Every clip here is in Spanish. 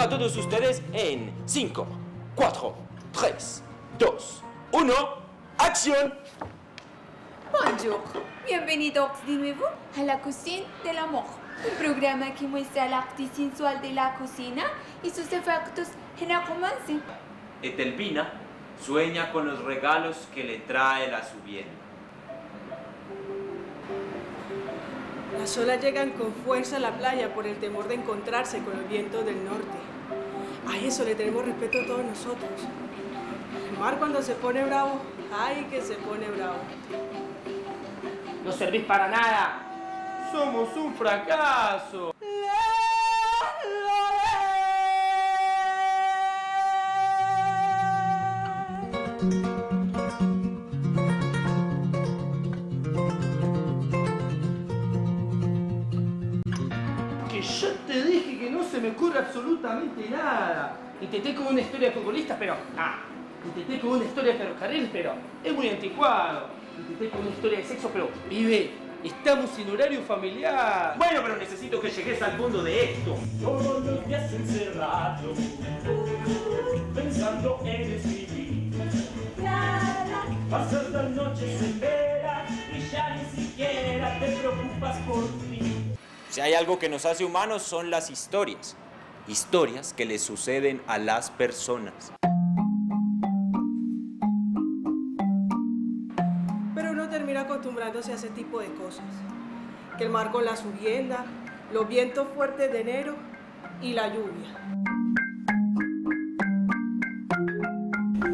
a todos ustedes en 5, 4, 3, 2, 1, ¡acción! Bonjour, bienvenidos de nuevo a la Cocina del Amor, un programa que muestra el arte sensual de la cocina y sus efectos en el romance. Etelvina sueña con los regalos que le trae la subienda. Las olas llegan con fuerza a la playa por el temor de encontrarse con los vientos del norte. A eso le tenemos respeto a todos nosotros. El mar cuando se pone bravo, ay que se pone bravo. No servís para nada. Somos un fracaso. Que yo te dije que no se me ocurre absolutamente nada. Intenté con una historia de futbolistas, pero. Ah. Intenté con una historia de ferrocarril, pero es muy anticuado. Intenté con una historia de sexo, pero. Vive, estamos en horario familiar. Bueno, pero necesito que llegues al fondo de esto. Todos los días encerrado, pensando en escribir. Pasas las noches en vela y ya ni siquiera te preocupas por mí. Si hay algo que nos hace humanos son las historias. Historias que le suceden a las personas. Pero uno termina acostumbrándose a ese tipo de cosas. Que el mar con la subienda, los vientos fuertes de enero y la lluvia.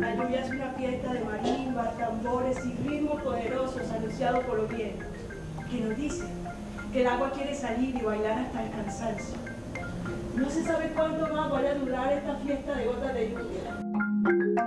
La lluvia es una fiesta de marimbas, tambores y ritmos poderosos anunciados por los vientos, que nos dicen que el agua quiere salir y bailar hasta el cansancio. No se sabe cuándo más vaya a durar esta fiesta de gotas de lluvia.